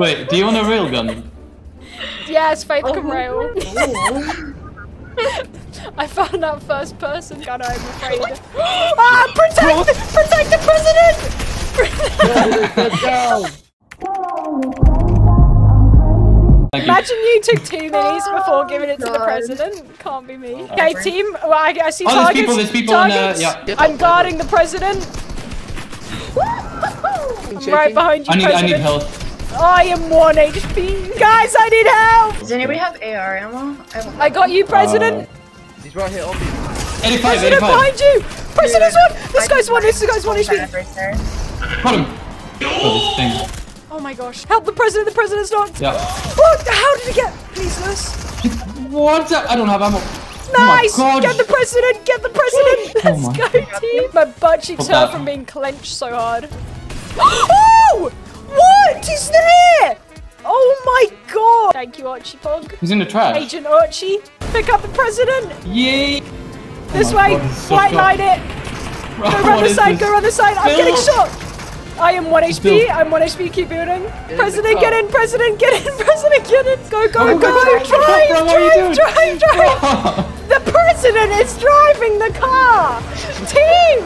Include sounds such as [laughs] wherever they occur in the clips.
Wait, do you want a railgun? Yes, Faith Oh. can [laughs] rail. I found out first person gun, I'm afraid. [gasps] ah, protect, protect the president! Let's go. Thank. Imagine you took two minis before giving it to the president. Can't be me. Okay, team. Well, I, I see Oh, there's targets. people, there's people in, uh, targets. yeah. I'm guarding the president. I'm right behind you, I need, I need help. I am one HP. Guys, I need help. Does anybody have AR ammo? I, I got you, president. Uh, he's right here on me. 85, president 85. behind you. President's one. This I- guy's one. This guy's one Right HP. there. Got him. Oh. Oh my gosh. Help the president. The president's not. Yeah. What? How did he get? Please, nurse. What? the- I don't have ammo. Oh nice! Oh. Get the president! Get the president! Oh [laughs] Let's my go, team! My butt cheeks hurt from being clenched so hard. [gasps] Oh! What? He's there! Oh my god! Thank you, Archie Pog. He's in the trash. Agent Archie, pick up the president! Yay! This Oh way! God, so White tough. light it! Go What run the side, go run the side! I'm getting shot! I am 1 HP, I'm 1 HP, keep building. the President, car. get in, President, get in, [laughs] President, get in! Go, go, Oh, go! God, Drive, bro, what are you drive, drive, drive! [laughs] The president is driving the car! Team!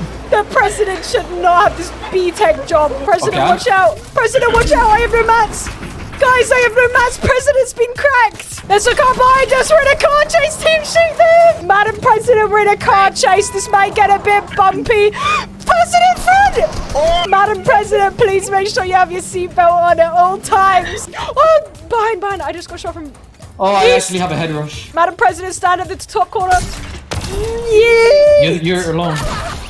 [laughs] the president should not have this B-Tech job. President, Okay. watch out! President, watch out! I have no mats! Guys, I have no mats! President's been cracked! There's a car behind us! We're in a car chase! Team, shoot them! Madam President, we're in a car chase! This might get a bit bumpy! President, friend! Madam President, please make sure you have your seatbelt on at all times! Oh, behind, behind! I just got shot from Oh, I East. actually have a head rush. Madam President, stand at the top corner. Yeah. You're, you're alone.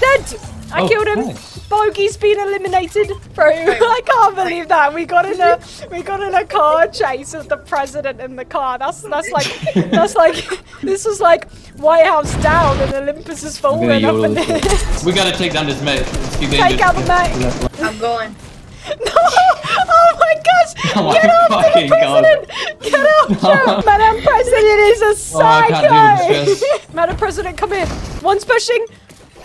Dead. I Oh, killed him. nice. Bogey's been eliminated. Bro, [laughs] I can't believe that. We got in a we got in a car chase with the president in the car. That's that's like that's like [laughs] this was like White House down and Olympus is falling up yodel in this We gotta take down this mate. It's too dangerous. Take out the mate. I'm going. [laughs] No! Oh my gosh! Oh my Get after the fucking God. president! Get after him! Madam President is a Oh, I can't psycho! deal with this Madam President, come in. One's pushing.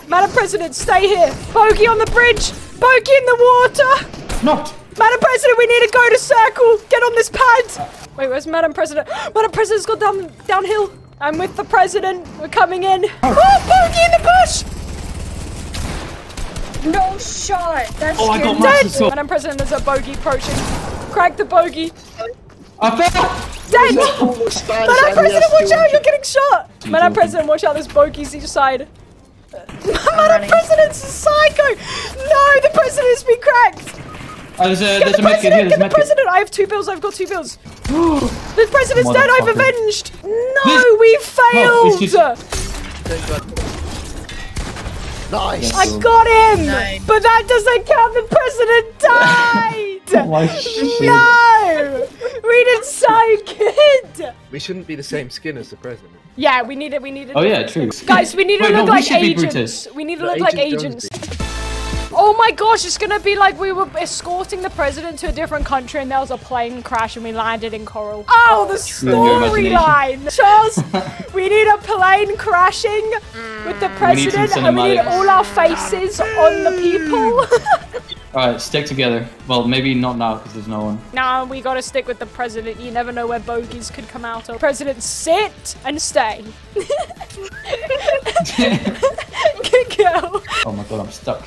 Madam President, stay here. Bogey on the bridge. Bogey in the water. Not. Madam President, we need to go to circle. Get on this pad. Wait, where's Madam President? Madam President's gone down downhill. I'm with the president. We're coming in. Oh, oh Bogey in the bush! No shot. That's Oh, I got my- Dead! Massive sword. Madam President, there's a bogey approaching. Crack the bogey. I fell. Dead! Madam President, watch out! You're getting shot! Madam. President, watch out! There's bogeys each side. Madam running. President's a psycho! No, the president's been cracked! Oh, there's a, Get there's the a medkit here. president! There's a Get the president! I have two bills. I've got two bills. [gasps] the president's dead. I've avenged. No, This- we Oh, failed. Thank God. Nice. I got him, Nice. but that doesn't count. The president died. [laughs] My no, we did so good. We shouldn't be the same skin as the president. Yeah, we need it. We need it. Oh yeah, true. Guys, we need to Wait, look no, like should agents. Brutus. We need to The look like agents. Oh my gosh, it's gonna be like we were escorting the president to a different country and there was a plane crash and we landed in Coral. Oh, the In your imagination. storyline! Charles, we need a plane crashing with the We president and we need all our faces on the people. [laughs] Alright, stick together. Well, maybe not now because there's no one. nah, we gotta stick with the president. You never know where bogeys could come out of. President, sit and stay. [laughs] [laughs] Good girl. Oh my god, I'm stuck.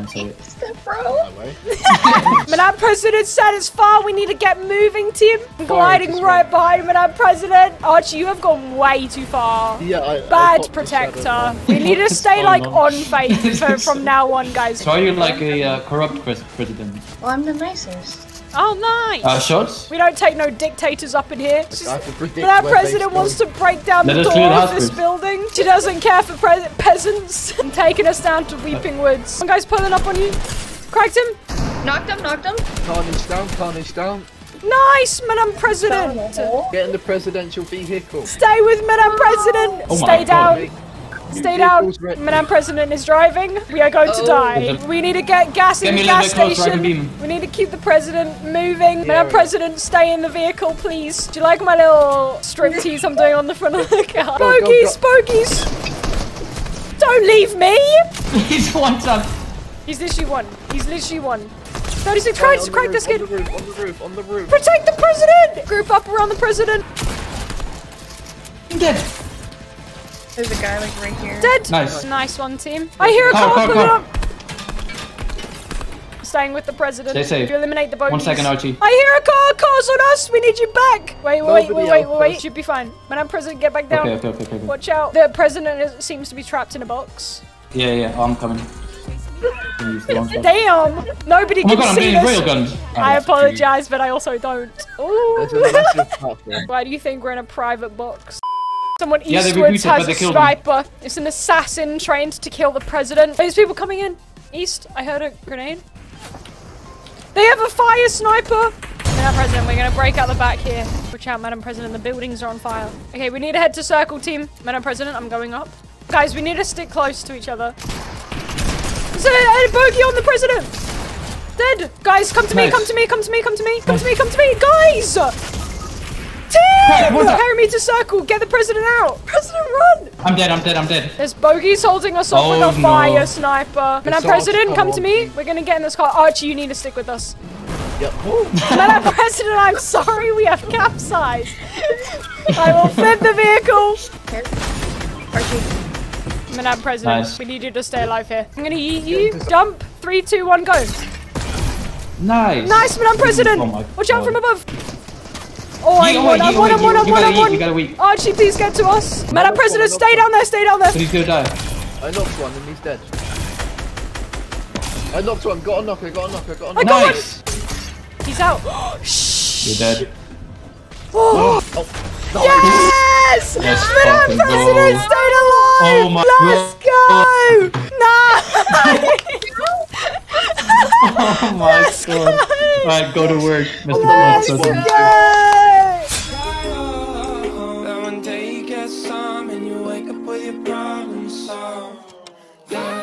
Don't say it. Bro. [laughs] Madam President said it's far. We need to get moving, team. I'm gliding this right way. behind Madam President. Archie, you have gone way too far. Yeah, I, I Bad popped the protector. We need to [laughs] stay like on? on faith for, from now on, guys. So are you like a uh, corrupt pres- president? Well, I'm the nicest. Oh, nice. Uh, shots? we don't take no dictators up in here. Like, I can predict Madam where they President wants to break down Let the door of house this first. building. She doesn't care for pre- peasants. [laughs] and taking us down to Weeping Woods. One guy's pulling up on you. Cracked him. Knocked him, knocked him. Carnage down, carnage down. Nice, Madam President. hole. Get in the presidential vehicle. Stay with Madam President. Oh Stay down. Make- Stay down. vehicles. Madam President is driving. We are going to Oh. die. We need to get gas Get in the gas bit closer, I station. can. We need to keep the president moving. Yeah. Madam President, stay in the vehicle, please. Do you like my little striptease I'm doing on the front of the car? Go, go, Bogies, bogies. Don't leave me. [laughs] He's one tap. He's literally one. He's literally one. 36 Right, crates, on crack roof, this kid. On the roof, on the roof, on the roof. Protect the president! Group up around the president. I'm dead. There's a guy like right here. Dead. Nice. Nice one, team. I hear a Car, car, car, pulling car. up. Staying with the president. Stay safe. To eliminate the bogies. One second, Archie. I hear a car. Car's on us. We need you back. Wait, wait, wait, Nobody wait, wait, else wait. does. Should be fine. When I'm President, get back down. Okay, okay, okay, okay. okay. Watch out. The president is, seems to be trapped in a box. Yeah, yeah, I'm coming. Gonna use the wrong. Damn. Nobody Oh can god, I'm see getting this. railgunned. I apologize, but I also don't. Ooh. [laughs] Why do you think we're in a private box? Someone Yeah, eastwards has a killed them. sniper. It's an assassin trained to kill the president. There's people coming in. East. I heard a grenade. They have a fire sniper. Madam President, we're gonna break out the back here. Watch out, Madam President. The buildings are on fire. Okay, we need to head to circle team. Madam President, I'm going up. Guys, we need to stick close to each other. There's a, a bogey on the president. Dead. Guys, come to me. Come to me. Come to me. Come to me. Come to me. Come to me. Guys. Team! what the- Carry me to circle. Get the president out. President, run. I'm dead, I'm dead, I'm dead. There's bogeys holding us off Oh, with a no. fire sniper. Madam President, come come to me. We're gonna get in this car. Archie, you need to stick with us. Yep. [laughs] Madam President, I'm sorry we have capsized. I will flip the vehicle. Here. Archie. Madam President, Nice. we need you to stay alive here. I'm gonna yeet you. Dump. Three, two, one, go. Nice. Nice, Madam President. Oh my Watch out from above. Oh, I'm Yeet one, I'm one, I'm one, I'm one, I'm one. you gotta yeet. Archie, please get to us. Madam President, stay down there, stay down there. But he's gonna die. I knocked one and he's dead. I knocked one, got a knocker, got a knocker, got a I knocker. got one. Nice. He's out. Shh. [gasps] You're dead. Oh. Oh, no. Yes! Let's Madam President go. stayed alive! Oh my Let's go! No! [laughs] Oh my [laughs] god. Alright, go to work, Mr. Let's President. go! get some and you wake up with your problems solved. Yeah.